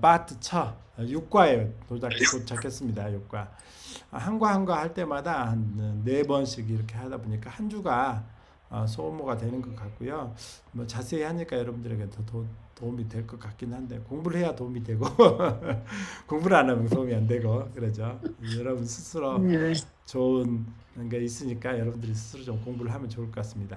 바트 쳐 육과에 도착, 도착했습니다. 육과 한과 한과 할 때마다 한 네 번씩 이렇게 하다 보니까 한 주가 어, 소모가 되는 것 같고요. 뭐 자세히 하니까 여러분들에게 더 도, 도움이 될 것 같긴 한데 공부를 해야 도움이 되고 공부를 안 하면 도움이 안 되고 그러죠. 여러분 스스로 예. 좋은 게 있으니까 여러분들이 스스로 좀 공부를 하면 좋을 것 같습니다.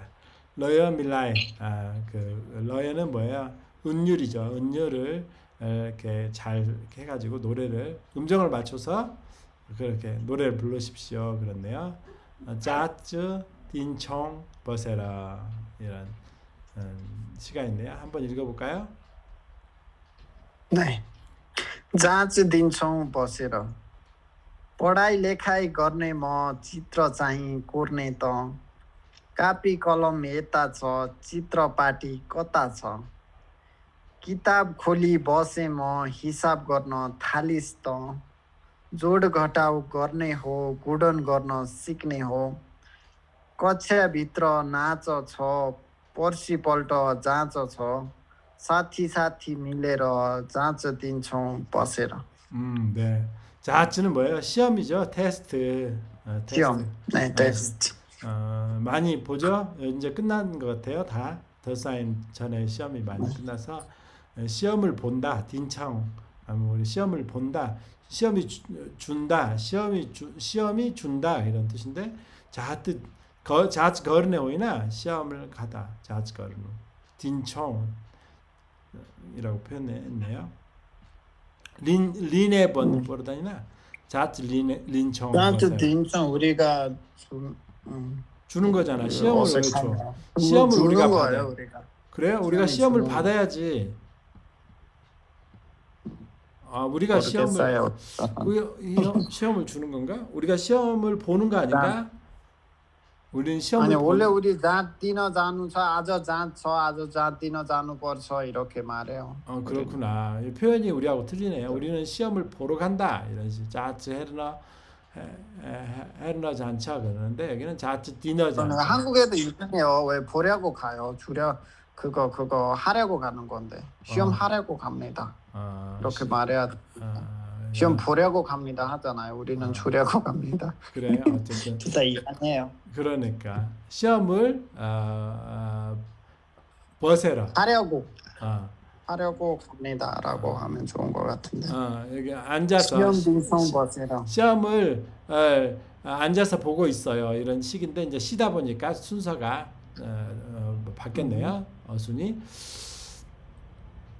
러여 밀라이 아 그 러여는 뭐예요? 은율이죠. 은율을 이렇게 잘 이렇게 해가지고 노래를 음정을 맞춰서 그렇게 노래를 부르십시오. 그렇네요. 짜즈 딘총 버세라 이런 음, 시간인데요. 한번 읽어볼까요? नै जाँच दिन्छौँ बसेर पढाइ लेखाइ गर्ने म चित्र चाहिँ कोर्ने त कापी कलम यता छ चित्रपाटी कता छ किताब खोली बसे म हिसाब गर्न थालिस् त जोड घटाउ गर्ने हो गुणन गर्न सिक्ने हो कक्षाभित्र नाच छ पर्सिपल्ट जाँच छ साथी साथी मिलेर जाँच दिन्छौँ बसेर 음, 네. 자츠는 뭐예요? 시험이죠. 테스트. 어, 테스트. 시험 네 테스트 어, 많이 보죠. 이제 끝난 것 같아요. 다 더사인 전에 시험이 많이 끝나서 어, 예, 시험을 본다. 딘창 아, 뭐, 시험을 본다. 시험이 준다. 시험이 주, 시험이 준다 이런 뜻인데 자뜻 거 자츠 거르네 오이나 시험을 가다. 자츠 거르노. 딘청 이라고 표현했네요. 린 린에 번 음. 보르다니나 자츠 린 린청. 자츠 딘청 우리가 좀 음. 주는 거잖아. 그 시험을 왜 줘? 시험을 우리가 받아. 우리가. 그래요? 우리가 시험을 받아야지. 아 우리가 시험을 쌓였다. 우리, 시험을 주는 건가? 우리가 시험을 보는 거 아닌가? 우리는 시험을 아니 보는... 우리 잣 뛰너 자누 저 아저 잣저 아저 잣 뛰너 자누 벌써 이렇게 말해요. 아 그렇구나. 이 표현이 우리하고 틀리네요. 우리는 시험을 보러 간다 이런 식. 자츠 헤르나 헤르나 잔차 그러는데 여기는 자츠 뛰너 잔. 한국에도 있네요. 왜 보려고 가요? 주려 그거 그거 하려고 가는 건데 시험 어. 하려고 갑니다 아, 이렇게 시- 말해야 돼. 아, 시험 보려고 갑니다 하잖아요 우리는 어. 주려고 갑니다 그래요. 어쨌든 진짜 이상해요 그러니까 시험을 어, 어, 버세라. 하려고 어, 하려고 갑니다라고 어. 하면 좋은 것 같은데 어, 여기 앉아서 시험 시- 버세라 시험을 어, 앉아서 보고 있어요. 이런 식인데 이제 쉬다 보니까 순서가 어, 바뀌었네요. 어순이.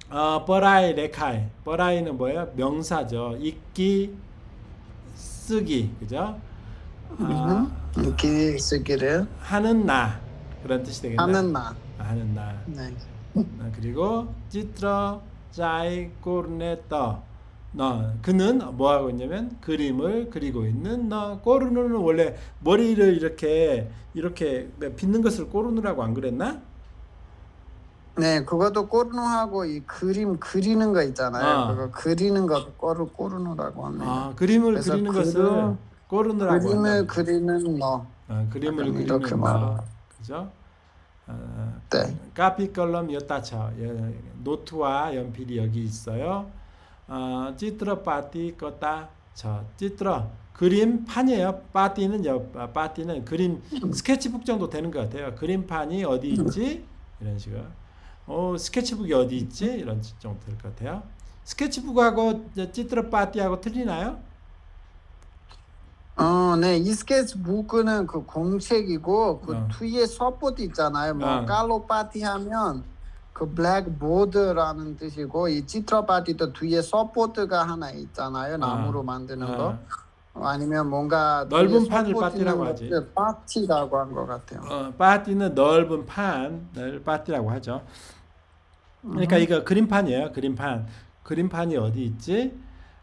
어, 뻐라이 레카이. 뻐라이는 뭐예요? 명사죠. 읽기, 쓰기, 그죠? 아, 이렇게 쓰기를 하는 나 그런 뜻이 되겠네. 하는 나 아, 하는 나. 네. 어, 그리고 찌트러 짜이 꼬르네 떠. 너 그는 뭐 하고 있냐면 그림을 그리고 있는 너 꼬르누는 원래 머리를 이렇게 이렇게 빗는 것을 꼬르누라고 안 그랬나? 네, 그것도 꼬르노하고 이 그림 그리는 거 있잖아요. 아. 그거 그리는 거 꼬르 꼬르노라고 합니다. 아 그림을 그리는 그림- 것을 꼬르누라고 그림을 한다. 그리는 너. 어, 그림을 약간 그리는 너. 그죠? 어, 네. कापी कलम यता छ 예, 노트와 연필이 여기 있어요. 어, चित्र पाटी कता छ चित्र 그림판이에요. पाटी는 여 아, पाटी는 그림 스케치북 정도 되는 것 같아요. 그림판이 어디 있지? 이런 식으로. 어 스케치북이 어디 있지? 이런 정도 될 것 같아요. 스케치북하고 저 चित्र पाटी하고 틀리나요? 어, 네. 이 스케치북은 그 공책이고 그 어. 뒤에 support 있잖아요. 뭐 어. कालो पाटी 하면 그 blackboard라는 뜻이고 이 चित्र पाटी도 뒤에 support가 하나 있잖아요. 나무로 만드는 거. 어, 아니면 뭔가 넓은 판을 पाटी라고 있는 하지. पाटी라고 한 것 같아요. 어, पाटी는 넓은 판을 पाटी라고 하죠. 그러니까 이거 그림판이에요. 그림판. 그림판이 어디 있지?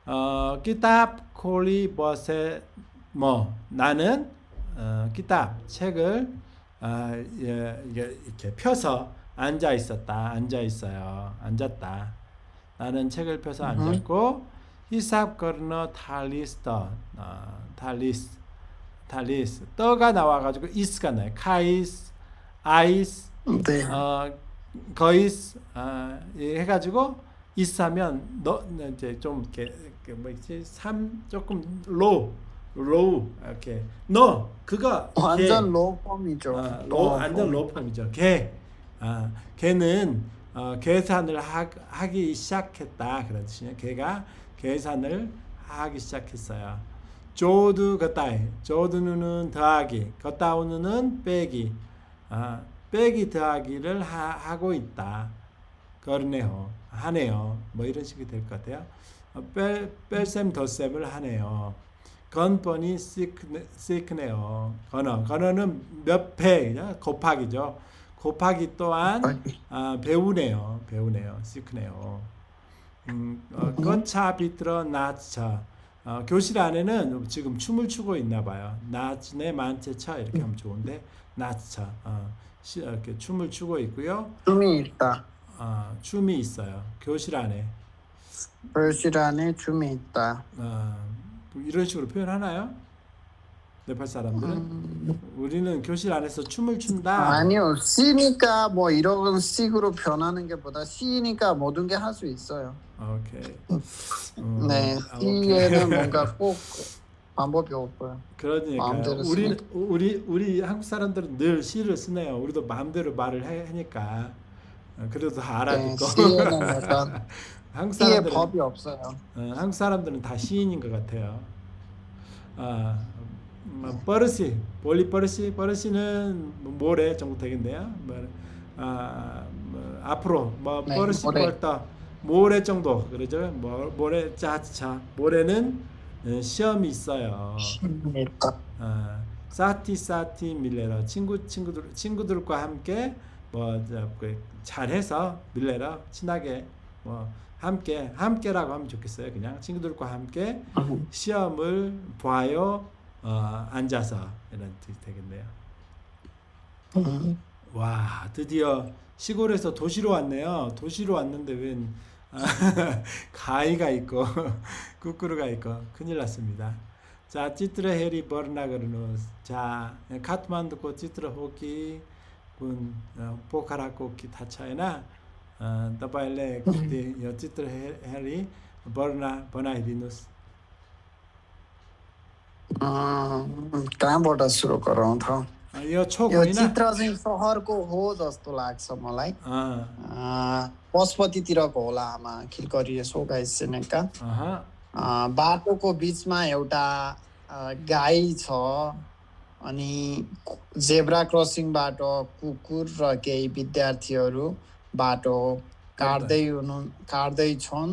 어, 기탑 콜리 버세 뭐 나는 어, 기탑 책을 아, 예, 이게 이렇게 펴서 앉아 있었다. 앉아 있어요. 앉았다. 나는 책을 펴서 음흠. 앉았고 히삽 거르너 탈리스터 어, 탈리스 탈리스 떠가 나와가지고 이스가 나요. 카이스 아이스 네. 어, 거이스 어, 이 해가지고 있으면 너 이제 좀 이렇게 뭐 있지 삼 조금 로우 로우 이렇게 너 그거 완전 로우 폼이죠. 어, 로 완전 로우 폼이죠. 걔 아, 걔는 어, 계산을 하, 하기 시작했다 뜻이에요. 걔가 계산을 하기 시작했어요. 조드 걷다이 조드는 더하기 걷다우는 빼기 아, 빼기 더하기를 하, 고 있다. 그러네요. 하네요. 뭐 이런 식이 될 것 같아요. 어, 뺄, 뺄셈 덧셈을 하네요. 건번이 시크네, 요 건어. 건어는 몇 배, 곱하기죠. 곱하기 또한 아, 배우네요. 배우네요. 시크네요. 음, 어, 건차 비틀어 나차. 어, 교실 안에는 지금 춤을 추고 있나 봐요. 나츠네 만체차 이렇게 하면 좋은데 나차. 어, 시, 이렇게 춤을 추고 있고요. 춤이 있다. 어, 춤이 있어요. 교실 안에. 교실 안에 춤이 있다. 어, 이런 식으로 표현하나요? 네팔 사람들은 음... 우리는 교실 안에서 춤을 춘다. 아니요, C니까 뭐 이런 식으로 변하는 게 보다 C니까 모든 게 할 수 있어요. 오케이. 음, 네, C에는 뭔가 꼭 방법이 없고요. 그러니까 우리 우리 우리 한국 사람들은 늘 C를 쓰네요. 우리도 마음대로 말을 해, 하니까 어, 그래도 다 알아듣고. 네, C에는 약간 한국 사람들은 법이 없어요. 어, 한국 사람들은 다 시인인 것 같아요. 아, 뭐, 버릇이 볼리 버릇이 버릇이는 모레 정도 되겠네요. 뭐, 아, 뭐, 앞으로 뭐 네, 버릇이 벌다 모레 정도 그러죠. 뭐, 모레 짜차 모레는 어, 시험이 있어요. 아, 사티 사티 밀레라 친구 친구들 친구들과 함께 뭐그 잘해서 밀레라 친하게 뭐 함께 함께라고 하면 좋겠어요. 그냥 친구들과 함께 시험을 봐요. 어, 앉아서 이런 뜻이 되겠네요. 음. 와 드디어 시골에서 도시로 왔네요. 도시로 왔는데 웬 아, 가이가 있고 꾸꾸루가 있고 큰일 났습니다. 자 찌트르 헤리 버나그르노 자 카트만두고 찌트르 호기 군 어, 포카라코키 타차에나 어, 더바일레 음. 그때 찌트르 헤리 버나 버나이디누스 कहाँबाट सुरु गरौँ त? यो चित्र चाहिँ सहरको हो जस्तो लाग्छ मलाई। पशुपतितिरको होला आमा खिलकरी यसो गाइसेनेका बाटोको बिचमा एउटा गाई छ अनि जेब्रा क्रसिङबाट कुकुर र केही विद्यार्थीहरू बाटो काट्दै हुनु काट्दैछन्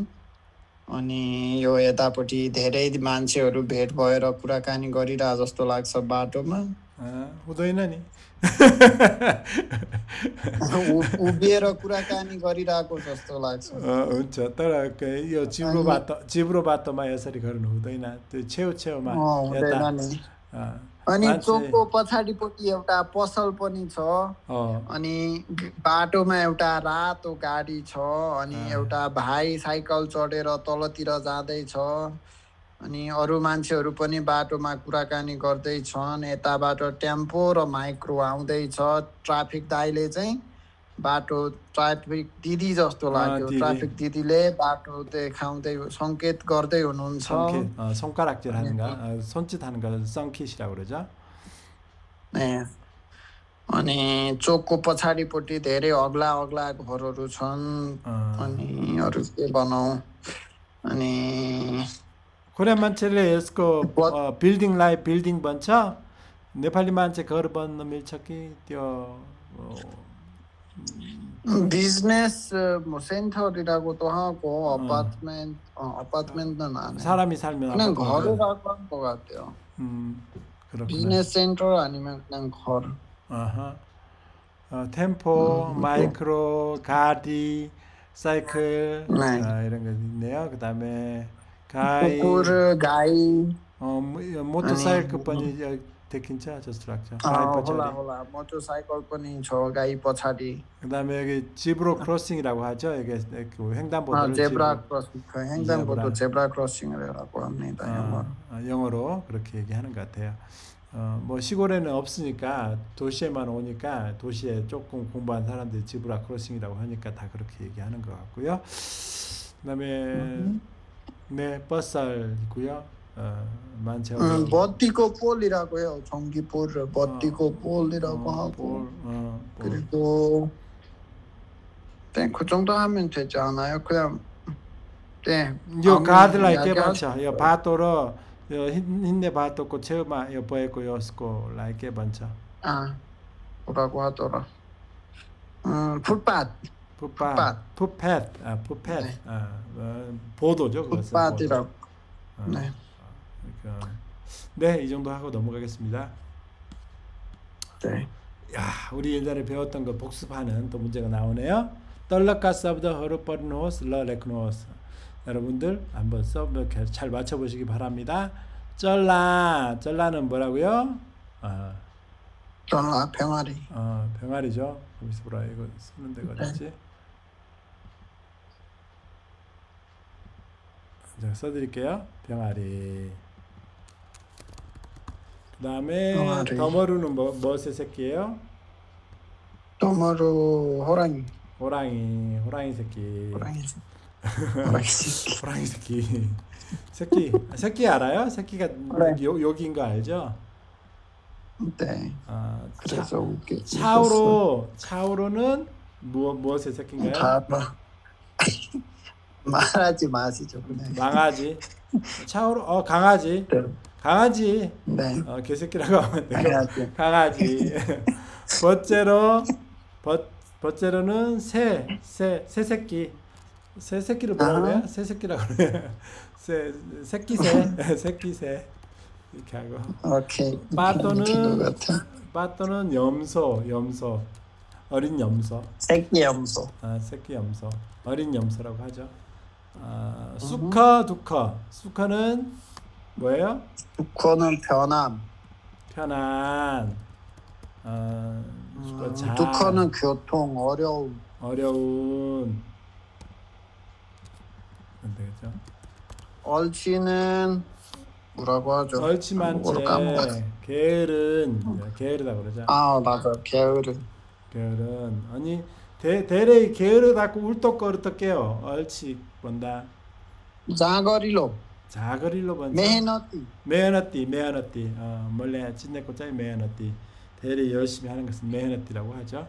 अनि यो यतापट्टि धेरै मान्छेहरू भेट भएर कुराकानी गरिरह जस्तो लाग्छ बाटोमा। हुँदैन नि। उभिएर कुराकानी गरिरहेको जस्तो लाग्छ। हुन्छ तर यो चिब्रो बाटो चिब्रो बाटोमा यसरी गर्नु हुँदैन। त्यो छेउ छेउमा अनि चोकको पछाडिपट्टि एउटा पसल पनि छ। अनि बाटोमा एउटा रातो गाडी छ। अनि एउटा भाइ साइकल चढेर तलतिर जाँदैछ अनि अरू मान्छेहरू पनि बाटोमा कुराकानी गर्दैछन् यताबाट टेम्पो र माइक्रो आउँदैछ ट्राफिक दाइले चाहिँ बाटो ट्राफिक दिदी जस्तो लाग्यो ट्राफिक दिदीले बाटो देखाउँदै सङ्केत गर्दै हुनुहुन्छ 손가락질 거 손짓하는 거 성킷이라고 그러죠. 네. अनि चोकको पछाडिपट्टि धेरै अग्ला अग्ला घरहरू छन् अनि अरू के बनाऊ अनि कोरियन मान्छेले यसको बिल्डिङलाई बिल्डिङ भन्छ नेपाली मान्छे घर बन्न मिल्छ कि त्यो 비즈니스 뭐 센터이라고 또 하고 아파트먼트 어, 아파트먼트는 안 해. 사람이 살면 그냥 घर라고 한 것 같아요. 음 그렇구나. 비즈니스 센터 아니면 그냥 घर 아하. 어, टेम्पो, 음, माइक्रो, गाडी, साइकल 네. 아, 이런 거 있네요. 그다음에 गाई, कुकुर, गाई, 어, मोटरसाइकल पनि देखिन्छ जस्तो लाग्छ होला होला मोटरसाइकल पनि छ गाई पछाडि 그다음에 여기 지브로 크로싱이라고 하죠. 이게 그 횡단보도를 제브라 크로싱 횡단보도 제브라 크로싱이라고 합니다. 영어로. 아, 영어로 그렇게 얘기하는 것 같아요. 어, 뭐 시골에는 없으니까 도시에만 오니까 도시에 조금 공부한 사람들이 지브라 크로싱이라고 하니까 다 그렇게 얘기하는 것 같고요. 그다음에 네 버살 있고요. 어, 많죠. 음, 버티고 볼이라고 해요. 전기볼을 버티고 어, 볼이라고 어, 하고 볼, 어, 볼. 그리고 네, 그 정도 하면 되지 않아요? 그냥 네. 요 이렇게 이야기할 반차. 요 바토로 요 힌- 힌네 바토고 체험아 요 보에고 요스고 라이게 반차. 아 뭐라고 하더라. 음, 풀밭. 풋밭, 풋팻, 아 풋팻, 네. 아 어, 보도죠. 풀밭이라고. 어, 네. 그러니까 네, 이 정도 하고 넘어가겠습니다. 네. 야, 우리 예전에 배웠던 거 복습하는 또 문제가 나오네요. 떨락가스부터 허르퍼르노스 러레크노스. 여러분들 한번 써 이렇게 잘 맞춰 보시기 바랍니다. 쩔라, 쩔라는 뭐라고요? 아, 전라 병아리. 어, 병아리죠. 여기서 보라 이거 쓰는 데가 어딨지? 제가 써드릴게요. 병아리. 그 다음에 병아리. 더머루는 뭐, 무엇의 새끼예요? 도마루 호랑이. 호랑이, 호랑이 새끼. 호랑이. 호랑이 새끼. 호랑이 새끼. 새끼, 새끼 알아요? 새끼가 네. 요, 여기인 거 알죠? 네. 아, 그래서 웃기. 차, 차우로, 차우로는 무엇, 무엇의 새끼인가요? 다 봐. 말하지 마시죠. 그냥. 망아지. 차우로, 어 강아지. 네. 강아지. 네. 어 개새끼라고 하면 돼요. 해야지. 강아지. 번째로, 버, 번째로는 새, 새, 새 새끼. 새 새끼를 뭐라고 아하. 해요? 새 새끼라고 그래요. 새, 새끼 새, 새끼 새. 이렇게 하고. 오케이. 빠또는-. 빠또는 염소, 염소. 어린 염소. 새끼 염소. 아, 새끼 염소. 어린 염소라고 하죠. 아, 수커, 두커. 수커는 뭐예요? 두커는 변함. 편안. 아, 수커 음, 자, 두커는 교통 어려움. 어려운. 안 되겠죠? 얼치는 뭐라고 하죠? 뭐로 까먹었어. 게으른. 게으르다 그러죠. 아 맞아. 게으름. 게으른. 아니 대 대레 게으르다고 울떡거리떡 깨요. 얼치 본다. 자거리로. 자거릴로 번져. 메헤너티. 메어너띠, 메어너띠. 어, 원래 진내꽃자리 메어너띠. 대리 열심히 하는 것은 메어너띠라고 하죠.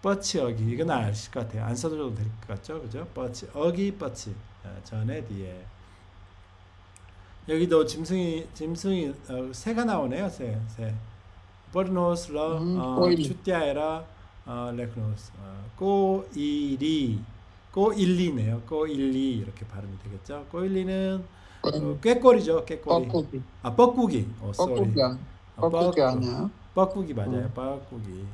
뻗치 어기 이건 아실 것 같아요. 안 써도 될 것 같죠, 그죠? 뻗치 어기 뻗치 어, 전에 뒤에 여기도 짐승이 짐승이 어, 새가 나오네요, 새 새. 버르노스러 음, 어, 꼬이리. 추티아에라 어, 레크노스 어, 꼬이리 꼬일리네요. 꼬일리 이렇게 발음이 되겠죠. 꼬일리는 어, 꾀꼬리죠, 꾀꼬리. 뻐꾸기. 아 뻐꾸기. 어. 뻐꾸기. 아, 뻐꾸기 뻐꾸- 아니야? 뻐꾸기 맞아요. 음. 뻐꾸기.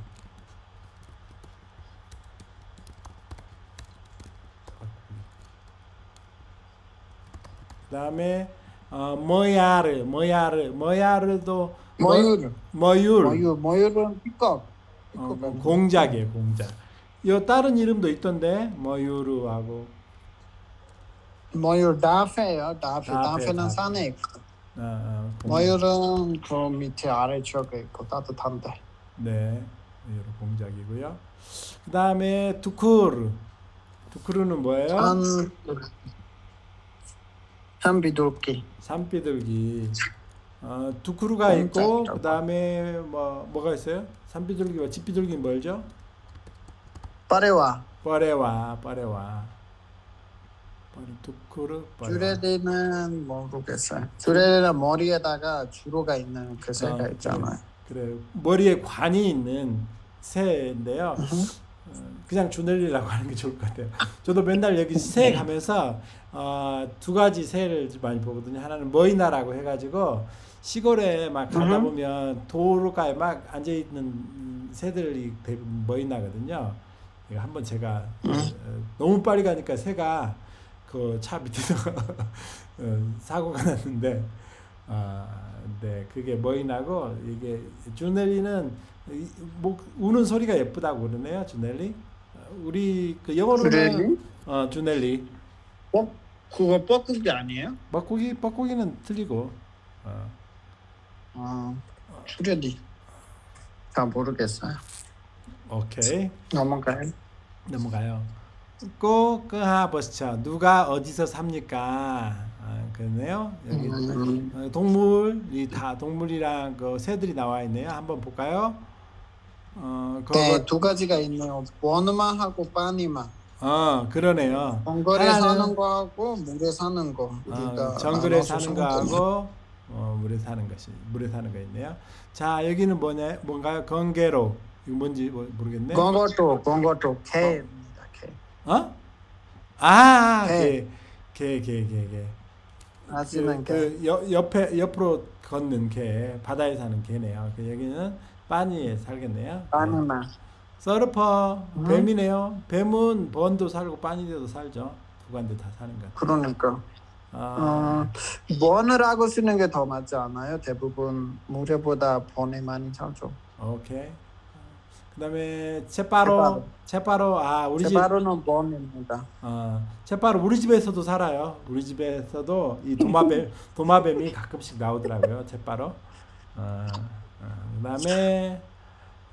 그다음에 어, 모야르, 모야르, 모야르도 머유르. 머율, 머유. 머유르는 삐걱. 어, 아니야? 공작이에요, 공작. 요 다른 이름도 있던데 머유르하고 머유르 다페요. 다페. 다페, 다페는 다페. 산에 있고. 어, 어, 공- 머유르는 그 밑에 아래 지역에 있고 따뜻한데. 네, 여러 공작이고요. 그 다음에 두쿠르, 두쿠르는 뭐예요? 산. 산비둘기. 산비둘기. 어, 두쿠르가 있고 공작이라고. 그다음에 뭐 뭐가 있어요? 산비둘기와 집비둘기 뭘죠? 빠레와. 빠레와, 빠레와. 빠레와. 듀레리는 모르겠어요. 듀레리는 머리에다가 주로가 있는 그 새가 아, 있잖아요. 그래 머리에 관이 있는 새인데요. 어, 그냥 주넬리라고 하는 게 좋을 것 같아요. 저도 맨날 여기 새 가면서 어, 두 가지 새를 많이 보거든요. 하나는 머이나라고 해가지고 시골에 막 가다 음. 보면 도로가에 막 앉아 있는 새들이 대부분 머이나거든요. 한번 제가 음. 어, 너무 빨리 가니까 새가 그 차 밑에서 어, 사고가 났는데 아, 네 그게 머이나고 이게 주넬리는 이- 목 우는 소리가 예쁘다고 그러네요 주넬리 어, 우리 그 영어로는? 어 주넬리 어? 그거 뻐꾸기 아니에요? 뻐꾸기 뻐꾸기는 틀리고 어, 아, 듀레리. 잘 모르겠어요. 오케이 넘어가요. 넘어가요 꼬 끄하 버스처 누가 어디서 삽니까? 아, 그러네요. 여기 음, 어, 동물이 다 동물이랑 그 새들이 나와 있네요. 한번 볼까요? 어, 그거 네, 두 가지가 있네요. 원마하고 빠니마. 어, 그러네요. 정글에 하나는- 사는 거하고 물에 사는 거. 어, 우리가 정글에 사는. 거하고 어, 물에 사는 것이 물에 사는 거 있네요. 자, 여기는 뭐냐? 뭔가요? 건개로. 이거 뭔지 모- 모르겠네. 건거도 개입니다. 개. 어? 아, 개. 개, 개, 개, 개, 개. 아시는 그, 개. 그 여, 옆에 옆으로 걷는 개, 바다에 사는 개네요. 그 여기는 빠니에 살겠네요. 네. 빠니마. 서르퍼 음. 뱀이네요. 뱀은 번도 살고 빠니데도 살죠. 두 군데 다 사는 것 같아요. 그러니까 아, 어, 하고 쓰는 게 더 맞지 않아요? 대부분 물에보다 번에 많이 살죠. 오케이. 그다음에 채바로, 채바로 아 우리 집, 제바로는 번입니다. 어, 채바로 우리 집에서도 살아요. 우리 집에서도 이 도마뱀, 도마뱀이 가끔씩 나오더라고요. 채바로. 어, 어, 그다음에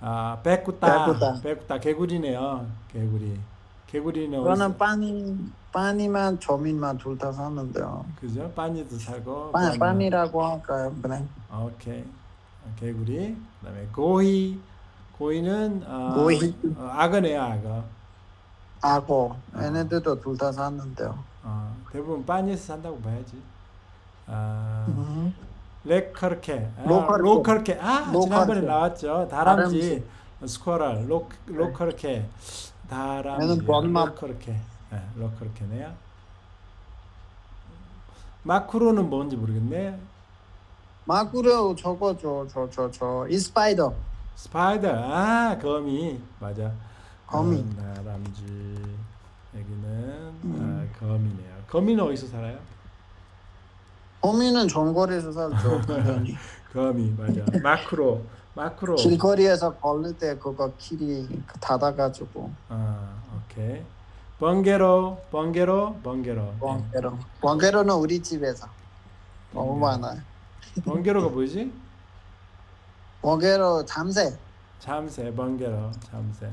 아 빼꾸따, 빼꾸따. 빼꾸따 개구리네요. 개구리, 개구리는 그거는 빠니 빠니만 저민만 둘 다 사는데요. 그죠? 빠니도 살고. 빠, 빠니라고 할까요? 그래. 오케이. 어, 개구리. 그다음에 고희. 고희는 어, 고희. 어, 악어네요, 악어. 악어. 어. 얘네들도 둘다 사는데요. 어, 대부분 빠니에서 산다고 봐야지. 아, 음. 레커르케. 아, 로커르케. 로커르케. 아, 로커르케. 지난번에 나왔죠. 다람쥐. 다람쥐. squirrel. लो, लोखर्के. 다람쥐. 얘는 원맛. लोखर्के. 네, लोखर्के네요. माकुरो는 뭔지 모르겠네. माकुरो 저거죠. 저 저저 spider. spider. 아, 거미. 맞아. 거미. 어, 다람쥐. 여기는 음. 아, 거미네요. 거미는 어디서 살아요? 거미는 जङ्गल에서 살죠. 거미 맞아. 마크로. 마크로. 길거리에서 걸릴 때 그거 길이 닫아가지고 아, 오케이. 번개로, 번개로, 번개로. 번개로. 번개로는 우리 집에서 너무 번개로. 많아요. 번개로가 뭐지? 번개로 잠새. 참새, 번개로, 참새.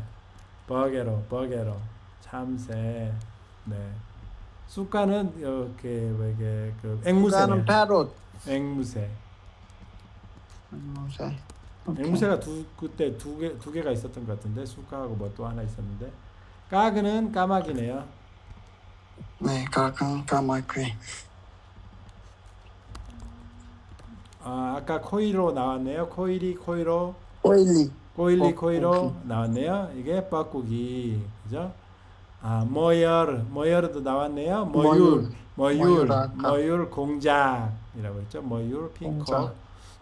버개로, 버개로, 참새. 네. 쑥가는 이렇게 뭐 이게 그 앵무새네. 그거는 parrot. 앵무새. 앵무새. 오케이. 앵무새가 두 그때 두 개 두 개가 있었던 것 같은데 सुगा하고 뭐 또 하나 있었는데 काग는 까마귀네요. 네, 가끔 까맣게. 아, 아까 कोइली 나왔네요. कोइली कोइली कोइली. कोइली 뻐꾸기. कोइली 나왔네요. 이게 뻐꾸기 그죠? 아 모열 모열도 나왔네요. 모율 모율 모율 공작이라고 했죠. 모율 공작.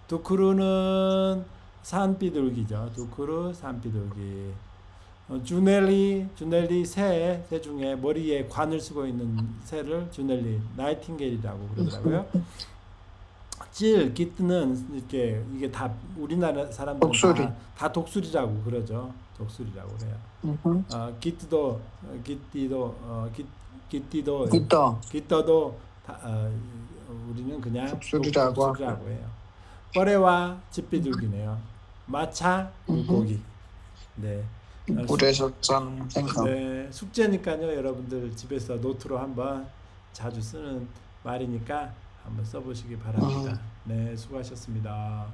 두크루는 산비둘기죠. 두크루 산비둘기. 어, 주넬리 주넬리 새, 새 중에 머리에 관을 쓰고 있는 새를 주넬리 나이팅게일이라고 그러더라고요. 찔 기트는 이렇게 이게 다 우리나라 사람들은 독수리. 다, 다 독수리라고 그러죠. 독수리라고 그래요. 음흠. 어, 기트도 어, 어, 기, 기띠도 있다. 기떠도 다, 어, 우리는 그냥 독수리라고 독- 독수리라고 해요. 뻘레와 집비둘기네요. 마차 물고기. 네. 어, 물에서 사는 생선. 네, 숙제니까요. 여러분들 집에서 노트로 한번 자주 쓰는 말이니까 한번 써보시기 바랍니다. 네, 수고하셨습니다.